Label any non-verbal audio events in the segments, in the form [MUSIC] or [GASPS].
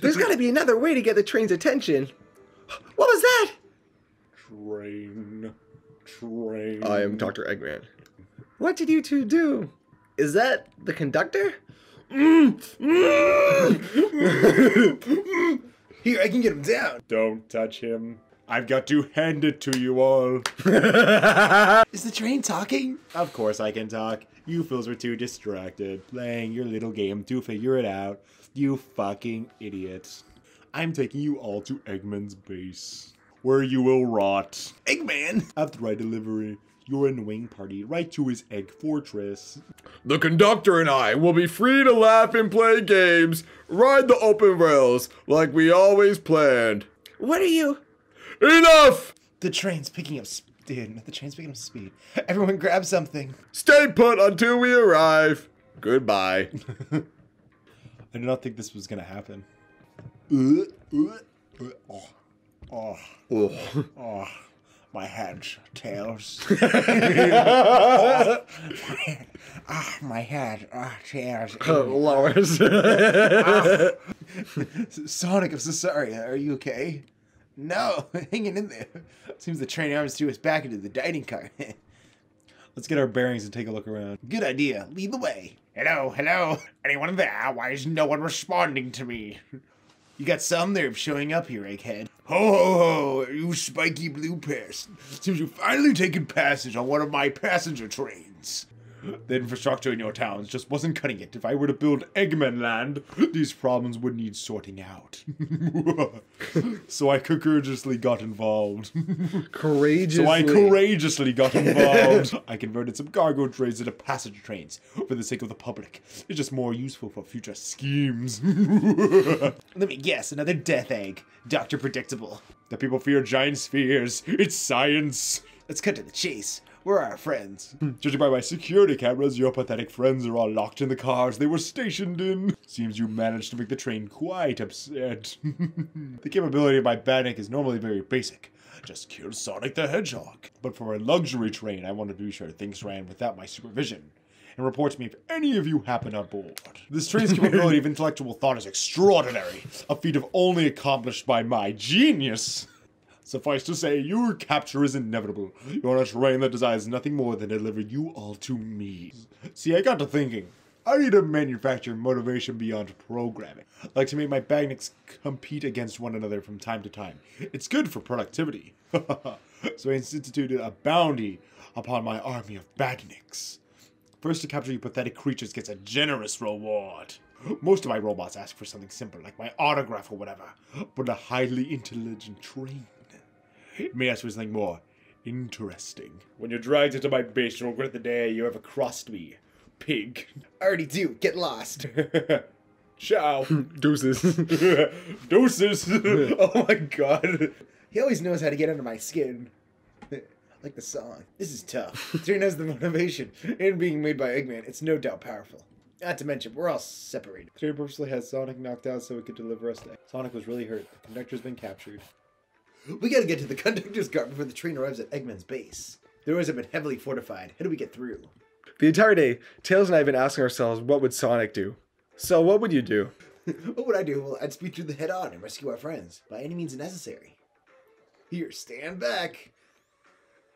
There's gotta be another way to get the train's attention. What was that? Train. Train. I am Dr. Eggman. What did you two do? Is that the conductor? [LAUGHS] Here, I can get him down. Don't touch him. I've got to hand it to you all. [LAUGHS] Is the train talking? Of course I can talk. You fools were too distracted, playing your little game to figure it out. You fucking idiots. I'm taking you all to Eggman's base, where you will rot. Eggman! After my delivery, your annoying party right to his egg fortress. The conductor and I will be free to laugh and play games, ride the open rails like we always planned. What are you? Enough! The train's picking up speed. The train's picking up speed. Everyone grab something. Stay put until we arrive. Goodbye. [LAUGHS] I did not think this was gonna happen. Oh, oh, Oh. oh, my head, tails. [LAUGHS] Ah, my head. Ah, tears. [LAUGHS] Lowers. Sonic, I'm so sorry. Are you okay? No, [LAUGHS] hanging in there. Seems the train arms threw us back into the dining car. Let's get our bearings and take a look around. Good idea. Lead the way. Hello, hello. Anyone there? Why is no one responding to me? You got some nerve showing up here, Egghead. Ho ho ho, you spiky blue pest. Seems you've finally taken passage on one of my passenger trains. The infrastructure in your towns just wasn't cutting it. If I were to build Eggman Land, these problems would need sorting out. [LAUGHS] so I courageously got involved. Courageously. So I courageously got involved. [LAUGHS] I converted some cargo trains into passenger trains for the sake of the public. It's just more useful for future schemes. [LAUGHS] Let me guess, another death egg. Dr. Predictable. the people fear giant spheres. It's science. Let's cut to the chase. Where are our friends? [LAUGHS] Judging by my security cameras, your pathetic friends are all locked in the cars they were stationed in. Seems you managed to make the train quite upset. [LAUGHS] the capability of my Badnik is normally very basic. Just kill Sonic the Hedgehog. But for a luxury train, I wanted to be sure things ran without my supervision. And report to me if any of you happen on board. This train's [LAUGHS] capability of intellectual thought is extraordinary, a feat of only accomplished by my genius. Suffice to say, your capture is inevitable. You're on a that desires nothing more than to deliver you all to me. See, I got to thinking. I need to manufacture motivation beyond programming. I like to make my Badniks compete against one another from time to time. It's good for productivity. [LAUGHS] so I instituted a bounty upon my army of Badniks. First to capture you pathetic creatures gets a generous reward. Most of my robots ask for something simple, like my autograph or whatever, but a highly intelligent train may ask for something more interesting. When you're dragged into my base, you'll regret the day you ever crossed me, pig. I Already do. Get lost. [LAUGHS] Ciao. [LAUGHS] Deuces. [LAUGHS] Deuces. oh my god. He always knows how to get under my skin. like the song. This is tough. The train has the motivation, and being made by Eggman, it's no doubt powerful. Not to mention, we're all separated. Train purposely has Sonic knocked out so it could deliver us. To Sonic was really hurt. The conductor's been captured. We gotta get to the [LAUGHS] conductor's car before the train arrives at Eggman's base. The doors have been heavily fortified. How do we get through? the entire day, Tails and I have been asking ourselves, what would Sonic do? So, what would you do? [LAUGHS] what would I do? Well, I'd speed through the head on and rescue our friends by any means necessary. Here, stand back.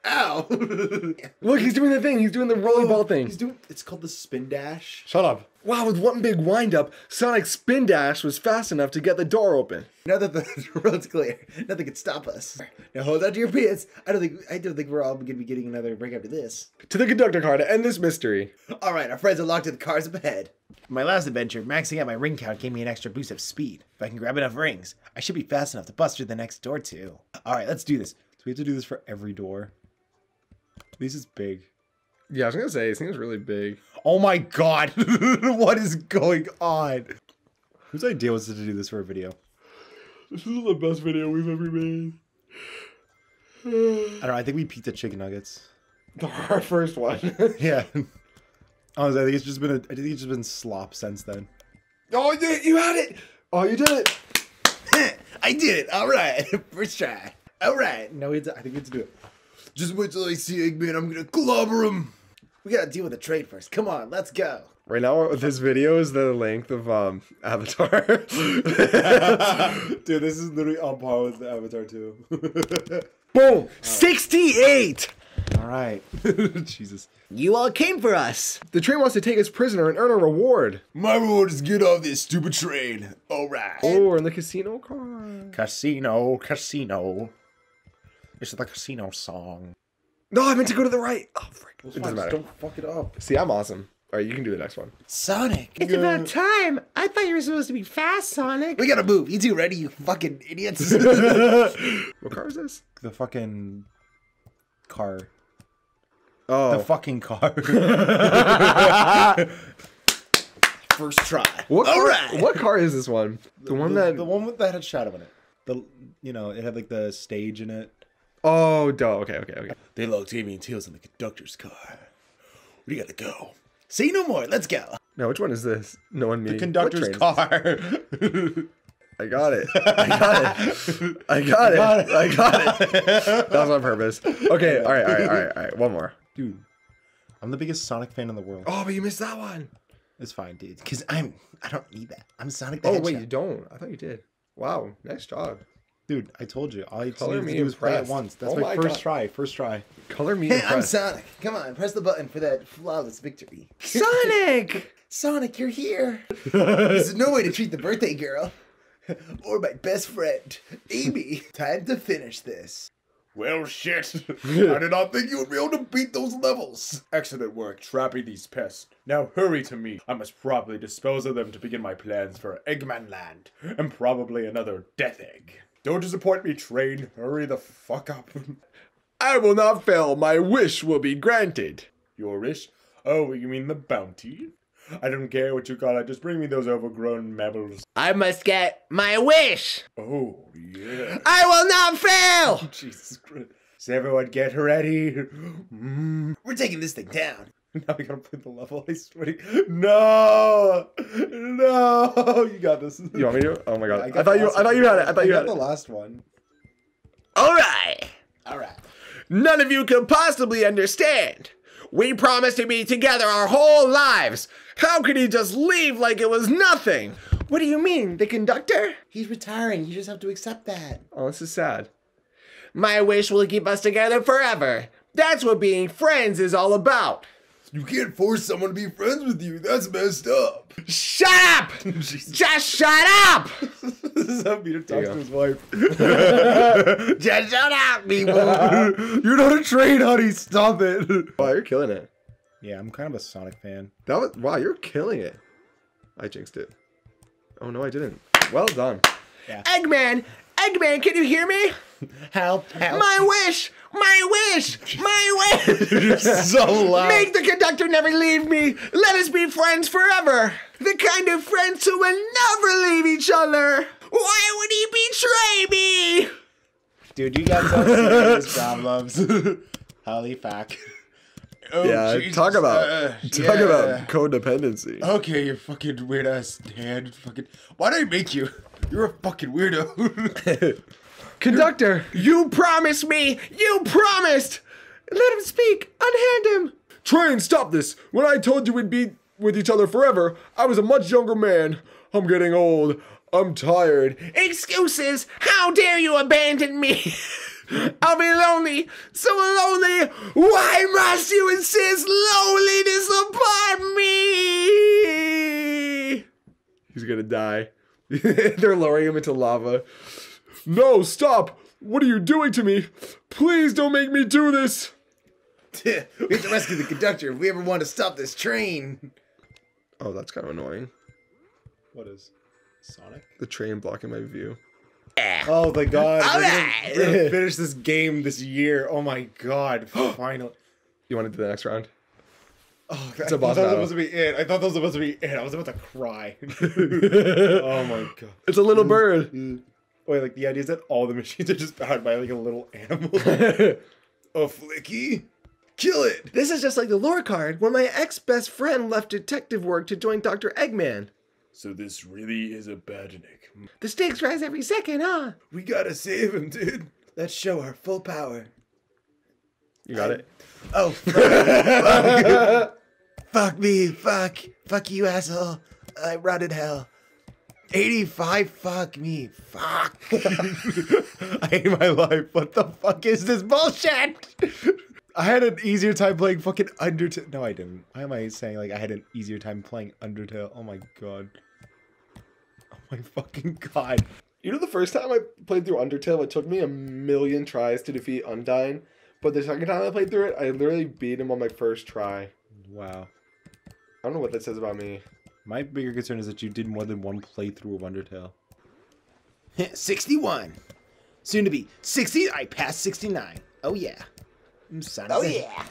Ow! [LAUGHS] Look, he's doing the thing. He's doing the rolly ball oh, thing. He's doing. It's called the spin dash. Shut up. Wow, with one big windup, Sonic's spin dash was fast enough to get the door open. Now that the [LAUGHS] road's clear, nothing can stop us. Now hold on to your pants. I don't think I don't think we're all gonna be getting another break after this. To the conductor car to end this mystery. All right, our friends are locked in the cars up ahead. My last adventure, maxing out my ring count gave me an extra boost of speed. If I can grab enough rings, I should be fast enough to bust through the next door too. All right, let's do this. So we have to do this for every door. This is big. Yeah, I was gonna say, this thing is really big. Oh my god! [LAUGHS] what is going on? Whose idea was it to do this for a video? This is the best video we've ever made. I don't know, I think we peaked at chicken nuggets. [LAUGHS] Our first one. [LAUGHS] Yeah. Honestly, I think it's just been a, I think it's just been slop since then. oh, you, did. you had it! Oh, you did it! I did it. All right, first try. All right, no, it's, I think we have to do it. Just wait till I see Eggman. I'm gonna clobber him. We gotta deal with the trade first. Come on, let's go. Right now, this video is the length of um Avatar. [LAUGHS] Dude, this is literally on par with the Avatar 2. [LAUGHS] Boom! 68! All right. [LAUGHS] Jesus. You all came for us. The train wants to take us prisoner and earn a reward. My reward is get off this stupid train. Alright. Oh, we're in the casino car. Casino, casino. It's the casino song. No, I meant to go to the right. Oh, frick. It doesn't matter. Don't fuck it up. See, I'm awesome. All right, you can do the next one. Sonic. It's about time. I thought you were supposed to be fast, Sonic. We gotta move. You two ready, you fucking idiots? [LAUGHS] [LAUGHS] What car is this? The fucking car. Oh, The fucking car. [LAUGHS] First try. what car? Alright. What car is this one? The one that. the one with that had shadow in it. The you know it had like the stage in it. Oh, duh. Okay, okay, okay. They locked Amy and Tails in the conductor's car. We gotta go. Say no more. Let's go. Now, which one is this? No one me. The conductor's car. I got it. I got it. I got it. I got it. That was on purpose. Okay. All right. All right. All right. All right. One more. Dude, I'm the biggest Sonic fan in the world. Oh, but you missed that one. It's fine, dude. Cause I'm. I don't need that. I'm Sonic the Oh wait, you don't. I thought you did. Wow. Nice job. Dude, I told you. All you Color need to me do is play it impressed. once. That's Oh my, my first God. try. First try. Color me Hey, I'm impressed. Sonic. Come on, press the button for that flawless victory. Sonic! [LAUGHS] Sonic, you're here. [LAUGHS] this is no way to treat the birthday girl. Or my best friend, Amy. Time to finish this. Well, shit. [LAUGHS] I did not think you would be able to beat those levels. Excellent work trapping these pests. Now hurry to me. I must properly dispose of them to begin my plans for Eggman Land and probably another Death Egg. Don't disappoint me, train. Hurry the fuck up. [LAUGHS] I will not fail. My wish will be granted. Your wish? Oh, you mean the bounty? I don't care what you call it. Just bring me those overgrown marbles. I must get my wish. Oh, yeah. I will not fail. [LAUGHS] Jesus Christ. Does everyone get ready? [GASPS] Mm. We're taking this thing down. [LAUGHS] Now we gotta play the level. I swear. to- No, no, [LAUGHS] you got this. You want me to? Oh my god! I, got thought you. I thought you had it. I thought you got had the it. last one. All right. All right. None of you can possibly understand. We promised to be together our whole lives. How could he just leave like it was nothing? What do you mean, the conductor? He's retiring. You just have to accept that. Oh, this is sad. My wish will keep us together forever. That's what being friends is all about. You can't force someone to be friends with you. That's messed up. Shut up! [LAUGHS] Just shut up! [LAUGHS] this is how Peter talks you to his wife. [LAUGHS] Just shut up, people. You're not a train, honey. Stop it. Wow, you're killing it. Yeah, I'm kind of a Sonic fan. That was wow. You're killing it. I jinxed it. Oh no, I didn't. Well done. Eggman! Eggman, can you hear me? Help! Help! My wish! My wish! My wish! [LAUGHS] so loud. Make the conductor never leave me! Let us be friends forever! The kind of friends who will never leave each other! Why would he betray me? Dude, you got some serious problems. [LAUGHS] Holy fuck. Oh, yeah, Jesus. talk about Uh, talk yeah. about codependency. Okay, you fucking weird ass dad. Fucking. Why did I make you? You're a fucking weirdo. [LAUGHS] Conductor, You promised me! You promised! Let him speak! Unhand him! train, stop this! When I told you we'd be with each other forever, I was a much younger man. I'm getting old. I'm tired. Excuses! How dare you abandon me? [LAUGHS] I'll be lonely, so lonely. Why must you insist loneliness upon me? He's gonna die. [LAUGHS] They're lowering him into lava. No, stop! What are you doing to me? Please don't make me do this! [LAUGHS] we have to rescue the conductor if we ever want to stop this train. Oh, that's kind of annoying. What is Sonic? The train blocking my view. Ah. Oh my god. All we're, gonna, right. we're gonna finish this game this year. Oh my god. [GASPS] Finally. You want to do the next round? Oh, It's I a boss thought that was supposed to be it. I thought that was supposed to be it. I was about to cry. [LAUGHS] [LAUGHS] oh my god. It's a little bird. Mm-hmm. Wait, like the idea is that all the [LAUGHS] machines are just powered by like a little animal. [LAUGHS] A flicky? Kill it. This is just like the lore card when my ex best friend left detective work to join Dr. Eggman. so this really is a badnik. The stakes rise every second, huh? We gotta save him, dude. Let's show our full power. You got it? Oh, [LAUGHS] Fuck Fuck me. Fuck. Fuck you, asshole. I routed hell. 85. Fuck me. Fuck. [LAUGHS] I hate my life. What the fuck is this bullshit? I had an easier time playing fucking Undertale. No, I didn't. Why am I saying like I had an easier time playing Undertale? Oh my god. Oh my fucking god. You know, the first time I played through Undertale, it took me a million tries to defeat Undyne. But the second time I played through it, I literally beat him on my first try. Wow. I don't know what that says about me. My bigger concern is that you did more than one playthrough of Undertale. [LAUGHS] 61. Soon to be 60. I passed 69. Oh yeah. I'm Sonic. Oh yeah.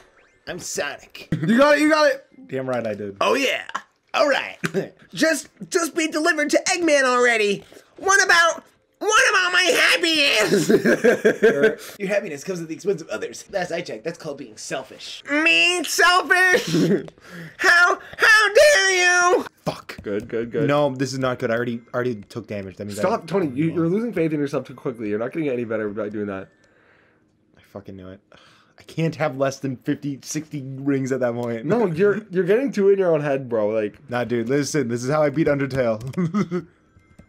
I'm Sonic. [LAUGHS] You got it, you got it! Damn right I did. Oh yeah. All right. [LAUGHS] Just just be delivered to Eggman already. What about what about my happiness? [LAUGHS] Your happiness comes at the expense of others. Last I checked, that's called being selfish. Me selfish? how how dare you? Fuck. Good, good, good. No, this is not good. I already already took damage. That means I- Stop, Tony. You, you're oh. losing faith in yourself too quickly. You're not going to get any better by doing that. I fucking knew it. I can't have less than 50, 60 rings at that point. No, you're you're getting too in your own head, bro. Like, Nah, dude, listen. This is how I beat Undertale. [LAUGHS]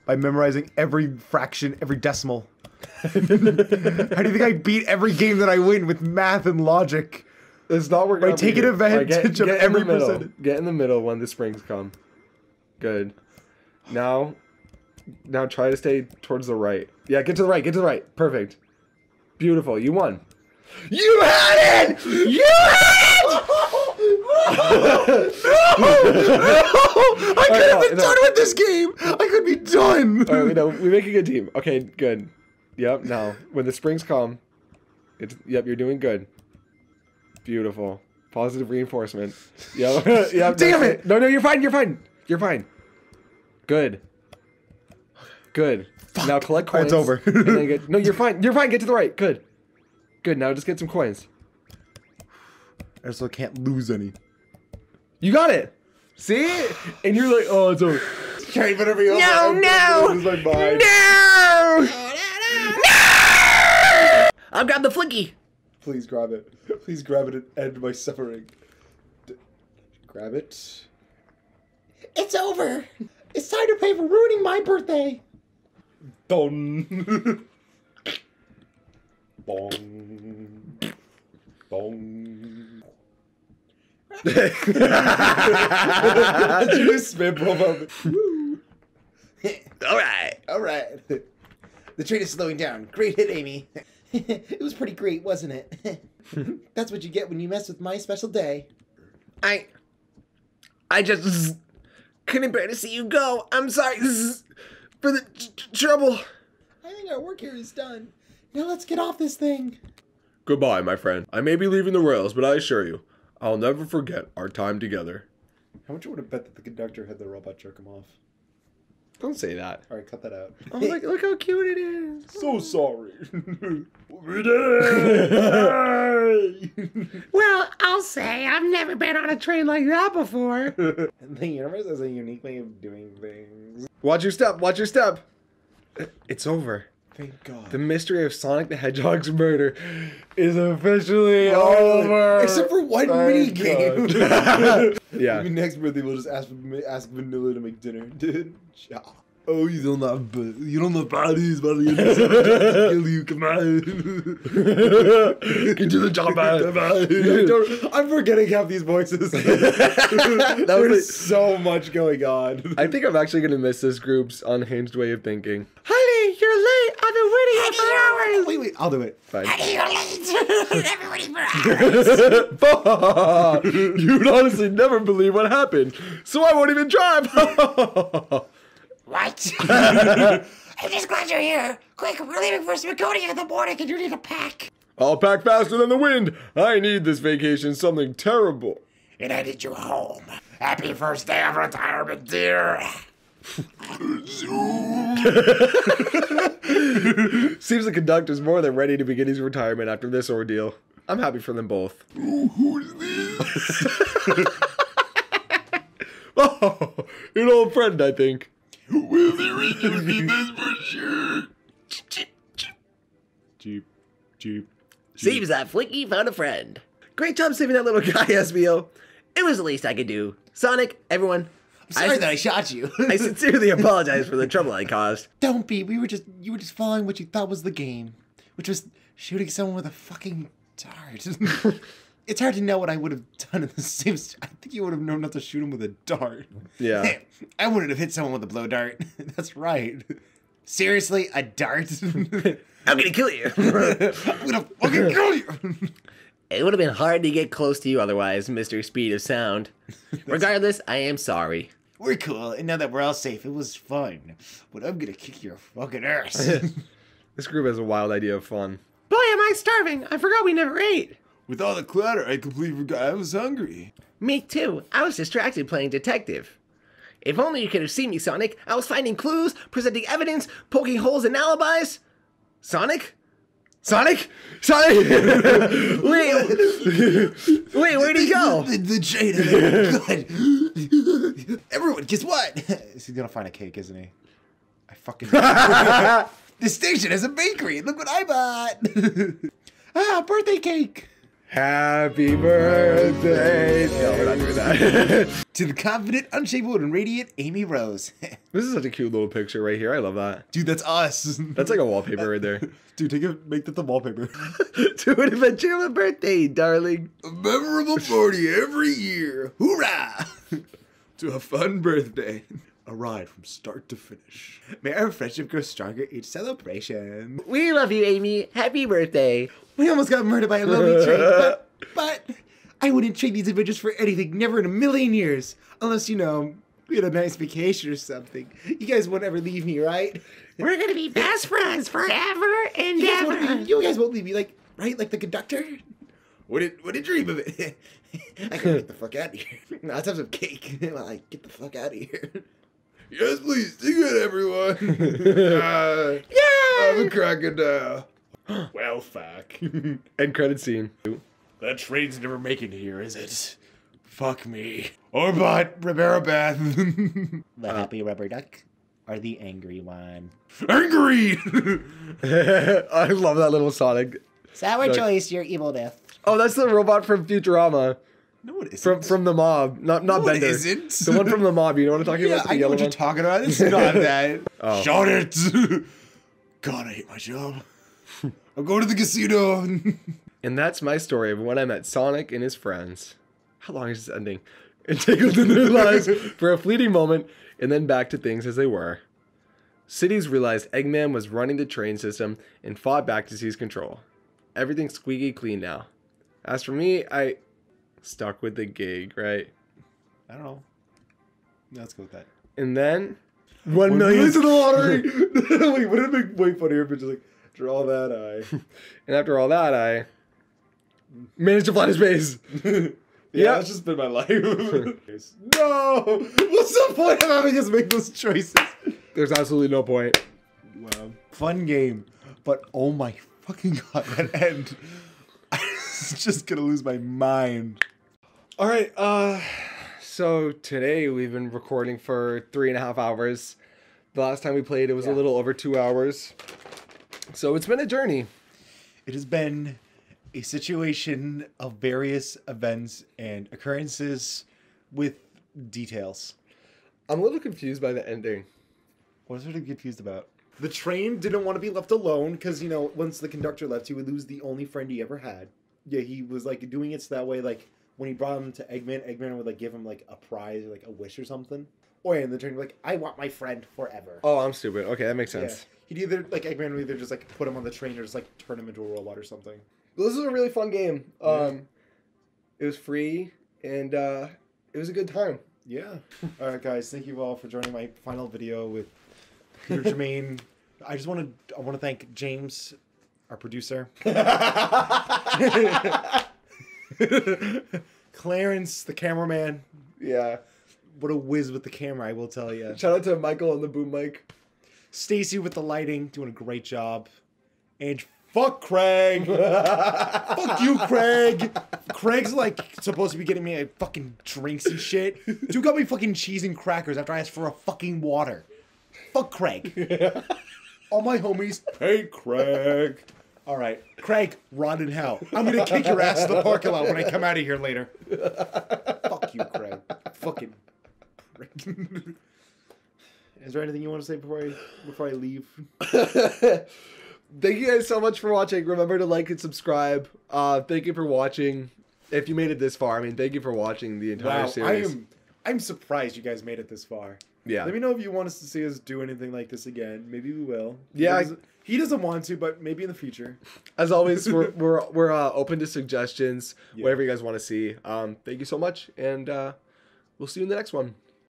By memorizing every fraction, every decimal. [LAUGHS] how do you think I beat every game that I win with math and logic? it's not working. By taking advantage of in the every middle. percentage. Get in the middle when the springs come. Good. Now, now try to stay towards the right. Yeah, get to the right. Get to the right. Perfect. Beautiful. You won. You had it. You had I could have been no. done with this game. I could be done. All right, we know we make a good team. Okay, good. Yep. Now, when the springs come, it's yep. You're doing good. Beautiful. Positive reinforcement. Yep. [LAUGHS] yep. Damn no, it. No, no, you're fine. You're fine. You're fine. Good. Good. Now collect coins. it's over. and then get, no, [LAUGHS] you're fine. You're fine. Get to the right. Good. Good. Now just get some coins. I also can't lose any. You got it. See? And you're like, oh, it's over. Carry better be over. No, no, This is my mind. no, no! I'll grab the flicky. Please grab it. Please grab it and end my suffering. D- grab it. It's over. It's time to pay for ruining my birthday. Dong. [LAUGHS] Bong. Bong. You spit both of them. All right. All right. The train is slowing down. Great hit, Amy. it was pretty great, wasn't it? That's what you get when you mess with my special day. I, I just couldn't bear to see you go. I'm sorry for the tr- tr- trouble. I think our work here is done. Now let's get off this thing. Goodbye, my friend. I may be leaving the rails, but I assure you, I'll never forget our time together. How much you would have bet that the conductor had the robot jerk him off? Don't say that. All right, cut that out. Oh, look, look how cute it is. So sorry. [LAUGHS] Well, I'll say I've never been on a train like that before. [LAUGHS] the universe has a unique way of doing things. Watch your step. Watch your step. It's over. Thank God. The mystery of Sonic the Hedgehog's murder is officially oh, over. Except for one mini game. [LAUGHS] Yeah. Maybe [LAUGHS] next birthday we'll just ask ask Vanilla to make dinner, [LAUGHS] dude. Yeah. Oh, you don't have you don't have bodies, buddy. kill you. Come on. Get to the job, man. Come on. I don't- I'm forgetting half these voices. That There's was so much going on. I think I'm actually gonna miss this group's unhinged way of thinking. Honey, you're late. I've been waiting here for hours. Wait, wait. I'll do it. Fine. [LAUGHS] Everybody for hours. You'd honestly never believe what happened, so I won't even drive. [LAUGHS] What? [LAUGHS] I'm just glad you're here. Quick, we're leaving for Spagonia in the morning and you need a pack. I'll pack faster than the wind. I need this vacation something terrible. And I need you home. Happy first day of retirement, dear. [LAUGHS] Seems the conductor's more than ready to begin his retirement after this ordeal. I'm happy for them both. [LAUGHS] Who's this? [LAUGHS] oh, an old friend, I think. Will there is this for sure. Jeep, jeep. Seems that Flicky found a friend. Great job saving that little guy, Espio. It was the least I could do. Sonic, everyone, Sorry I- that I shot you. I sincerely [LAUGHS] apologize for the trouble I caused. Don't be. We were just you were just following what you thought was the game, which was shooting someone with a fucking dart. [LAUGHS] it's hard to know what I would have done in the same. I think you would have known not to shoot him with a dart. Yeah. [LAUGHS] I wouldn't have hit someone with a blow dart. That's right. Seriously, a dart? I'm I'm gonna kill you. I'm gonna fucking kill you. it would have been hard to get close to you otherwise, Mr. Speed of Sound. Regardless, I am sorry. We're cool, and now that we're all safe, it was fun. But I'm gonna kick your fucking ass. [LAUGHS] This group has a wild idea of fun. Boy, am I starving. I forgot we never ate. With all the clutter, I completely forgot I was hungry. Me too. I was distracted playing detective. If only you could have seen me, Sonic. I was finding clues, presenting evidence, poking holes in alibis. Sonic? Sonic? Sonic! [LAUGHS] Wait, wait, where'd he go? the, the train [LAUGHS] good. Everyone, guess what? He's gonna find a cake, isn't he? I fucking. [LAUGHS] this station has a bakery. Look what I bought. ah, birthday cake. Happy birthday! No, we're not doing that. [LAUGHS] To the confident, unshakable, and radiant Amy Rose. [LAUGHS] this is such a cute little picture right here. I love that. Dude, that's us. [LAUGHS] That's like a wallpaper right there. Dude, take it, make that the wallpaper. to an adventure of a birthday, darling. a memorable party every year. Hoorah! to a fun birthday. A ride from start to finish. May our friendship grow stronger each celebration. We love you, Amy. Happy birthday. We almost got murdered by a lonely [LAUGHS] train, but, but I wouldn't trade these adventures for anything, never in a million years. Unless, you know, we had a nice vacation or something. You guys won't ever leave me, right? We're gonna be best friends forever and You guys won't, ever. leave, you guys won't leave me, like, right? Like the conductor? Wouldn't, wouldn't dream of it. [LAUGHS] I can get the fuck out of here. [LAUGHS] Let's have some cake. like, get the fuck out of here. Yes, please, sing it, everyone. [LAUGHS] uh, I'm a crocodile. [GASPS] well, fuck. [LAUGHS] End credit scene. that train's never making it here, is it? Fuck me. Orbot, prepare a bath. [LAUGHS] The happy rubber duck or the angry one? Angry! I love that little Sonic. Sour Duck. choice, your evil death. Oh, that's the robot from Futurama. No, it isn't. From from the mob. Not not No, it Bender. isn't. The one from the mob. You know what I'm talking Yeah, about? The I know what you're talking about. It's not [LAUGHS] that. Oh. Shot it! [LAUGHS] God, I hate my job. [LAUGHS] I'm going to the casino. And that's my story of when I met Sonic and his friends. How long is this ending? And them to new lives for a fleeting moment, and then back to things as they were. Cities realized Eggman was running the train system and fought back to seize control. Everything's squeaky clean now. As for me, I stuck with the gig, right? I don't know. Yeah, let's go with that. And then one million million to the [LAUGHS] lottery. [LAUGHS] Wait, wouldn't it be way funnier if it's just like draw that eye? [LAUGHS] And after all that, I managed to fly to space. Yeah, Yeah. that's just been my life. no, what's the point of having us make those choices? There's absolutely no point. Wow, fun game, but oh my fucking god, that end! [LAUGHS] Just gonna lose my mind. All right. Uh, so today we've been recording for three and a half hours. The last time we played, it was a little over two hours. So it's been a journey. It has been a situation of various events and occurrences with details. I'm a little confused by the ending. What was I really confused about? The train didn't want to be left alone because, you know, once the conductor left, he would lose the only friend he ever had. Yeah, he was like doing it so that way, like when he brought him to Eggman, Eggman would like give him like a prize or like a wish or something. Or in the train like, I want my friend forever. Oh, I'm stupid. Okay, that makes yeah. sense. He'd either like Eggman would either just like put him on the train or just like turn him into a robot or something. This was a really fun game. Um, it was free and uh, it was a good time. Yeah. [LAUGHS] all right, guys. Thank you all for joining my final video with Peter Germain. [LAUGHS] I just want to I want to thank James, our producer. [LAUGHS] [LAUGHS] Clarence, the cameraman. Yeah. What a whiz with the camera, I will tell you. Shout out to Michael on the boom mic. Stacy with the lighting, doing a great job. And fuck Craig. [LAUGHS] fuck you, Craig. Craig's like supposed to be getting me a fucking drinks and shit. Dude got me fucking cheese and crackers after I asked for a fucking water. Fuck Craig. All my homies, hey Craig. All right, Craig, rot in hell. I'm gonna kick your ass in the parking lot when I come out of here later. Fuck you. Craig. Fucking. prick. Is there anything you want to say before I before I leave? [LAUGHS] thank you guys so much for watching. Remember to like and subscribe. Uh, thank you for watching. If you made it this far, I mean, thank you for watching the entire Wow, I series. am I'm surprised you guys made it this far. Yeah. Let me know if you want us to see us do anything like this again. Maybe we will. Yeah, He I- doesn't, he doesn't want to, but maybe in the future. As always, we're [LAUGHS] we're we're uh, open to suggestions, Yeah. whatever you guys want to see. Um, thank you so much, and uh, we'll see you in the next one.